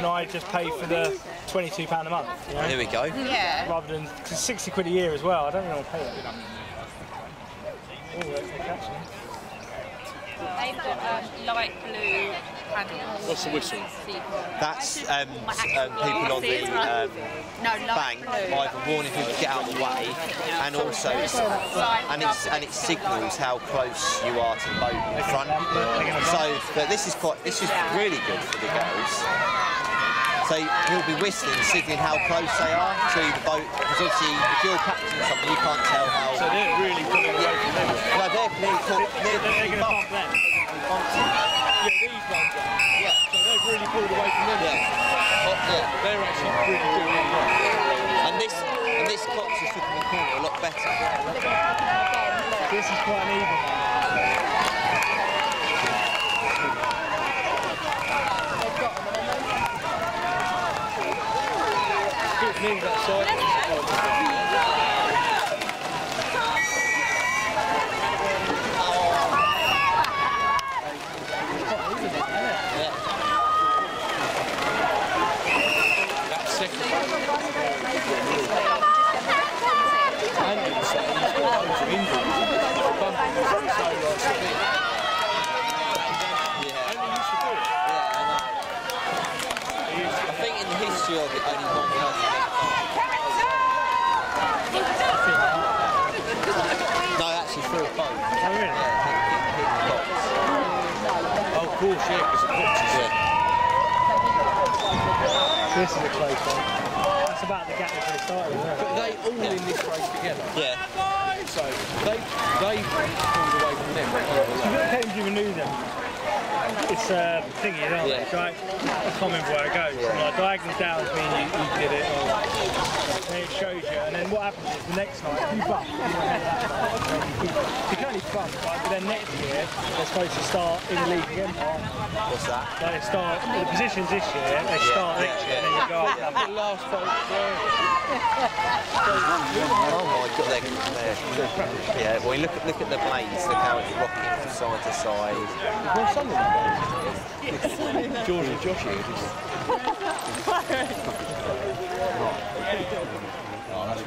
can I just pay for the twenty-two pound a month? You know? Here we go. Yeah. Rather than cause sixty quid a year as well. I don't really want to pay that. Oh, that's catching. They've got um, light blue panels. What's the whistle? That's um, um, people on the um, No, light bank blue. either warning people to get out of the way, and also and it's and it signals how close you are to the boat in front. So, but this is quite this is really good for the girls. So he'll be whistling, signaling how close they are to the boat, because obviously if you're captaining something, you can't tell how. So they're really pulling away from them. No, they're They're, nearly they're going to bump them. Yeah, these ones are. Yeah. So they've really pulled away from them. Yeah. Oh, yeah. They're actually really doing really well. And this and this Cox is looking in the corner a lot better. This is quite an even Good that side. That's second. And the history of it, only one person has No, actually through a boat. Oh, really? Yeah, hit, hit, hit the box. Oh, of course, yeah, because the box is Yeah. This is a close one. That's about the gap that they started with. But they all in this race together. Yeah. So they they pulled away from them. on the You Cambridge Maneuver. It's a thingy, isn't Yeah. it? Right? I can't remember where it goes. Like diagonal down mean you, you did it, or and it shows you. And then what happens is the next night, you bump, you, know, that night, you can only bump, right? But then next year they're supposed to start in the league again. What's that? Like they start the positions this year, they start Yeah, next yeah, year, and then you go up. The last. Oh my god, they're, they're, yeah, well look at, look at the blades, look how it's rocking from side to side. Well, some of them. George and Josh here. Just... that's real.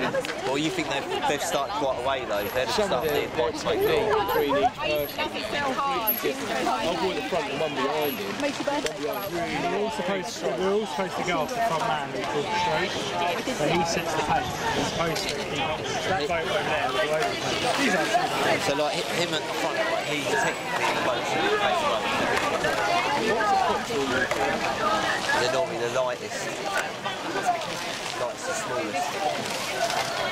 water. Well, you think they've, they've started quite a way though. They'd have Some of started them quite quite smoky. technique between each person. I'll go at the front and one behind him. We're all supposed to, we're all supposed to go off the front man who's called straight, and he sets the pace. He's supposed to. He, that boat over there, will the pace. So like him at the front, like, he's technically close to the pace boat. They're normally the lightest. Lightest the smallest. not very strong, is it? Take the piss off. Like,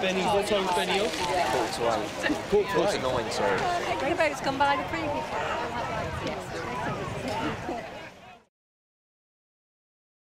Benny, what time is Benny off? Quarter to eight. Quarter to nine, sorry. By the previous one. Yes.